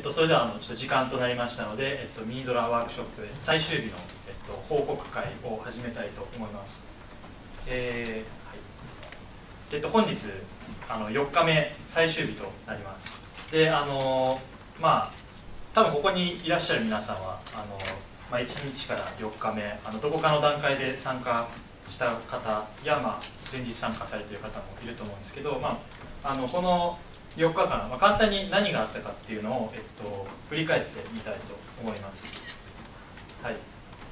っと、それではあのちょっと時間となりましたので、えっと、ミニドラワークショップ最終日の、えっと、報告会を始めたいと思います。えーはいえっと、本日あの4日目最終日となります。であのまあ多分ここにいらっしゃる皆さんはあの、まあ、1日から4日目あのどこかの段階で参加した方や、まあ、前日参加されている方もいると思うんですけど、まあ、あのこの4日間、まあ、簡単に何があったかっていうのを、えっと、振り返ってみたいと思います。はい、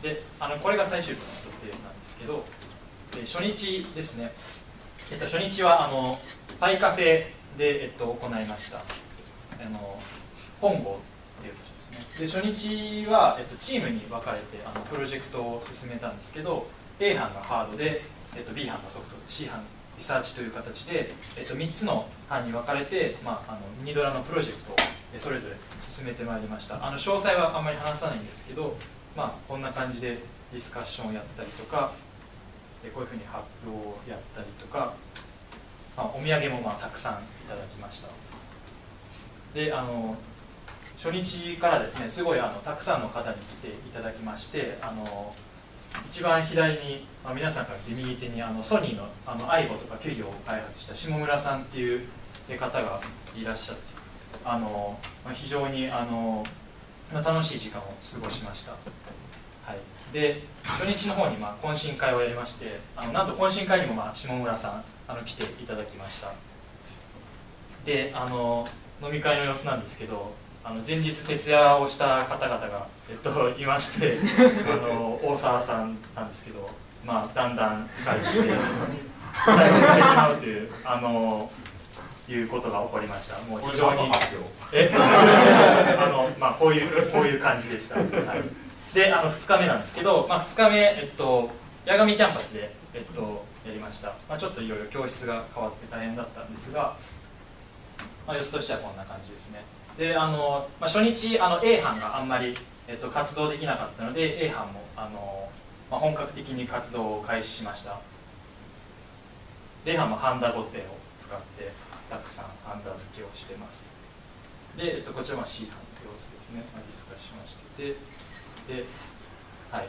であのこれが最終日の予定なんですけど、で初日ですね、えっと、初日はあのパイカフェで、えっと、行いました。あの本郷っていう場所ですね。で初日は、えっと、チームに分かれてあのプロジェクトを進めたんですけど A 班がハードで、えっと、B 班がソフト C 班リサーチという形で、えっと、3つの班に分かれて、まあ、あのミニドラのプロジェクトをそれぞれ進めてまいりました。あの詳細はあんまり話さないんですけど、まあ、こんな感じでディスカッションをやったりとかこういうふうに発表をやったりとか、まあ、お土産もまあたくさんいただきました。であの初日からですねすごいあのたくさんの方に来ていただきましてあの一番左に、まあ、皆さんから右手にあのソニーのあの i5 とかキュリを開発した下村さんっていう方がいらっしゃってあの、まあ、非常にあの、まあ、楽しい時間を過ごしました、はい、で初日の方にまあ懇親会をやりましてあのなんと懇親会にもまあ下村さんあの来ていただきました。であの飲み会の様子なんですけどあの前日徹夜をした方々が、えっと、いましてあの大沢さんなんですけど、まあ、だんだん疲れてきて 最後に寝てしまうというあのいうことが起こりました。もう非常にえ？あの、まあ、こういうこういう感じでした、はい、であの2日目なんですけど、まあ、2日目、えっと、八神キャンパスで、えっと、やりました、まあ、ちょっといろいろ教室が変わって大変だったんですが、まあ、様子としてはこんな感じですねであの、まあ、初日あの A 班があんまり、えっと、活動できなかったので A 班もあの、まあ、本格的に活動を開始しました。A 班もハンダゴテを使ってたくさんハンダ付けをしてます。で、えっと、こちらは C 班の様子ですね、まあ、ディスカッションして。てではい。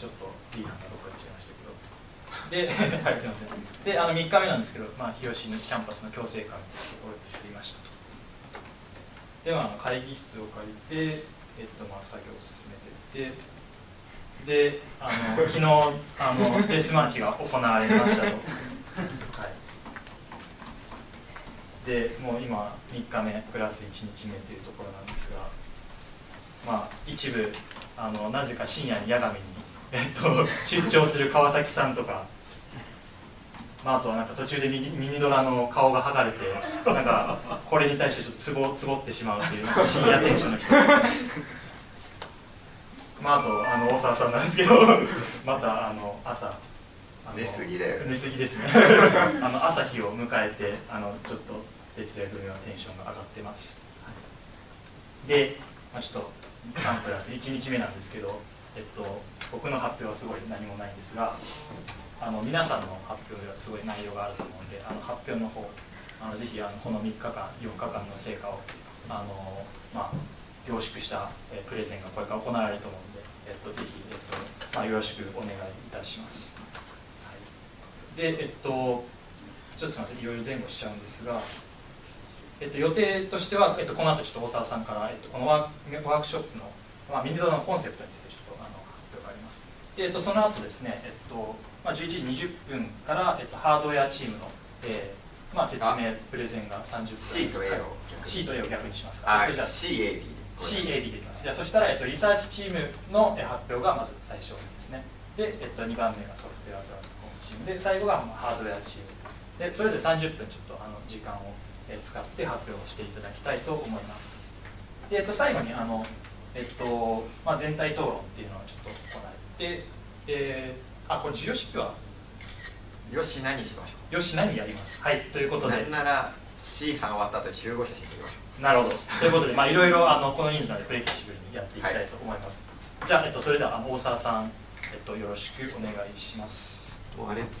ちょっと B 班がどっかで違いましたけど。で、はい、すみません。で、あの3日目なんですけど、まあ、日吉のキャンパスの共生館をやりましたと。では、会議室を借りて、えっと、まあ、作業を進めていって、で、あの昨日あの、デスマッチが行われましたと。はい、で、もう今、3日目、プラス1日目というところなんですが、まあ、一部、あのなぜか深夜に八神にえっと、出張する川崎さんとか、まあ、あとはなんか途中でミニミニドラの顔が剥がれてなんかこれに対してちょっとつぼつぼってしまうという深夜テンションの人。まあ、あとあの大沢さんなんですけどまたあの朝寝すぎだよね。寝すぎですね。あの朝日を迎えてあのちょっと徹夜組のテンションが上がってます。で、まあ、ちょっと3プラス1日目なんですけどえっと、僕の発表はすごい何もないんですがあの皆さんの発表ではすごい内容があると思うんであの発表の方あのぜひあのこの3日間4日間の成果をあの、まあ、凝縮した、えプレゼンがこれから行われると思うんで、えっと、ぜひ、えっとまあ、よろしくお願いいたします、はい、でえっとちょっとすみませんいろいろ前後しちゃうんですがえっと、予定としては、えっと、この後ちょっと大沢さんから、えっと、このワークショップの、まあ、ミニドラのコンセプトについてちょっと、あの、発表があります。でえっと、その後ですね、えっとまあ、11時20分から、えっと、ハードウェアチームの、えーまあ、説明プレゼンが30分と A を C と A を逆にしますか、あえっとじゃあ CAB CAB でいきます。じゃあそしたら、えっと、リサーチチームのえ発表がまず最初ですね。で、えっと、2番目がソフトウェアプラットフォームチーム。で最後がまあハードウェアチーム。でそれぞれ30分ちょっとあの時間をえー使って発表をしていただきたいと思います。で、えっと、最後にあの、えっとまあ、全体討論っていうのをちょっと行ってえー、あこれ授与式は？よし何しましょよし何やります？はいというこうとで。なんなら C 班終わった後に集合写真撮りましょなるほど。ということでまあいろいろあのこの人数なのでフレキシブルにやっていきたいと思います、じゃあ、えっと、それでは大沢さん、えっと、よろしくお願いします。うもうあれっつっ